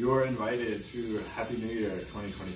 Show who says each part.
Speaker 1: You're invited to Happy New Year 2020.